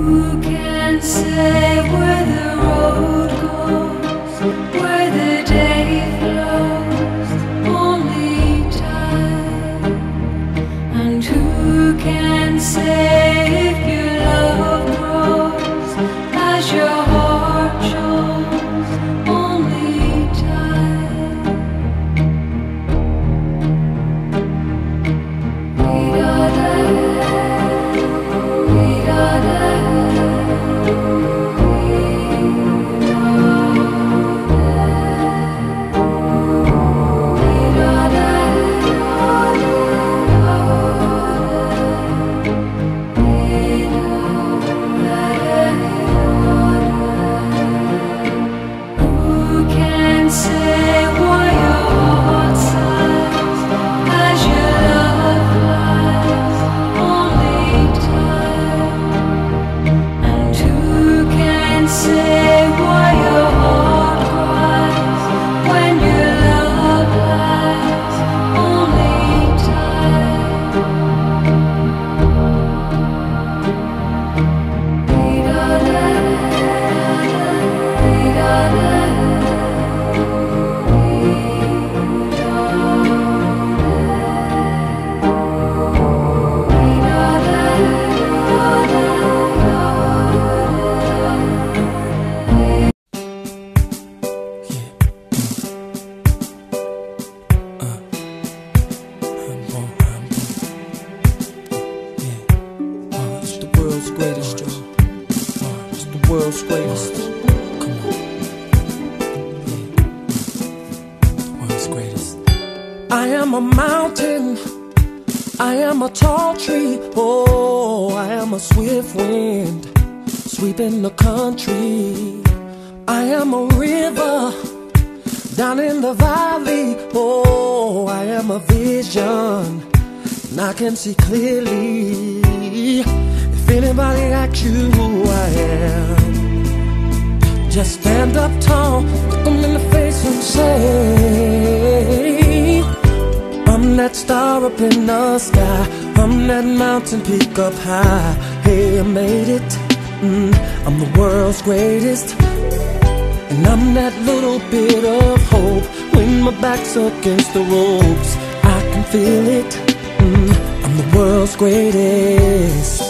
Who can say where the road goes, world's greatest. Come on. World's greatest. I am a mountain. I am a tall tree. Oh, I am a swift wind sweeping the country. I am a river down in the valley. Oh, I am a vision and I can see clearly. Anybody asks you who I am, just stand up tall, look them in the face and say, I'm that star up in the sky, I'm that mountain peak up high. Hey, I made it, mm, I'm the world's greatest. And I'm that little bit of hope when my back's against the ropes. I can feel it. Mm, I'm the world's greatest.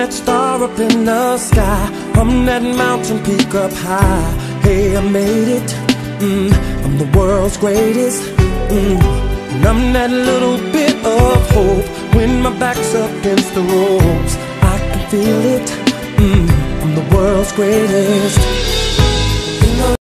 that star up in the sky. I'm that mountain peak up high. Hey, I made it. Mm, I'm the world's greatest. Mm, and I'm that little bit of hope when my back's up against the ropes. I can feel it. Mm, I'm the world's greatest.